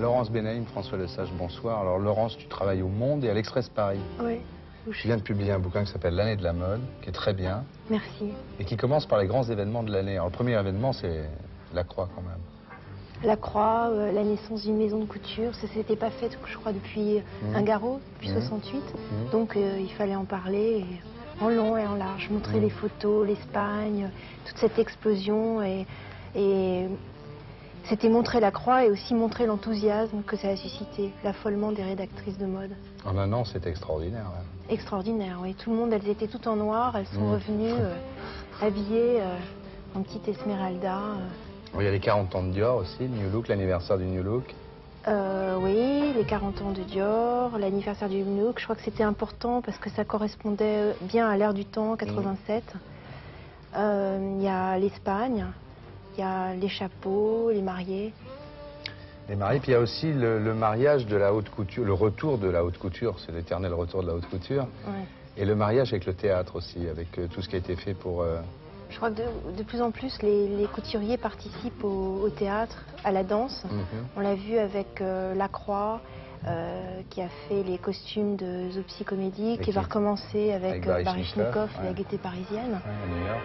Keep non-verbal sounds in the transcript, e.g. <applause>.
Laurence Benaïm, François Lesage, bonsoir. Alors Laurence, tu travailles au Monde et à l'Express Paris. Oui. Tu viens de publier un bouquin qui s'appelle L'année de la mode, qui est très bien, Merci. et qui commence par les grands événements de l'année. Alors le premier événement, c'est la croix quand même. La croix, euh, la naissance d'une maison de couture, ça s'était pas fait, je crois, depuis Mhm. un garrot, depuis Mhm. 68. Mhm. Donc euh, il fallait en parler et en long et en large, montrer les photos, l'Espagne, toute cette explosion et, et c'était montrer la croix et aussi montrer l'enthousiasme que ça a suscité, l'affolement des rédactrices de mode. En un an, c'est extraordinaire. Extraordinaire, oui. Tout le monde, elles étaient toutes en noir, elles sont Mhm. revenues euh, <laughs> habillées euh, en petite Esmeralda. euh. Il y a les 40 ans de Dior aussi, le New Look, l'anniversaire du New Look. Euh, oui, les 40 ans de Dior, l'anniversaire du Look, je crois que c'était important parce que ça correspondait bien à l'ère du temps, 87. Euh, Il y a l'Espagne, il y a les chapeaux, les mariés. Les mariés, puis il y a aussi le, le mariage de la haute couture, le retour de la haute couture, c'est l'éternel retour de la haute couture. Ouais. Et le mariage avec le théâtre aussi, avec euh, tout ce qui a été fait pour... euh, Je crois que de, de plus en plus, les, les couturiers participent au, au théâtre, à la danse. mhm. On l'a vu avec euh, Lacroix, euh, qui a fait les costumes de Zopsy Comédie, qui qui- va recommencer avec, avec Baryshnikov, ouais. la gaieté parisienne. Ouais, à New York.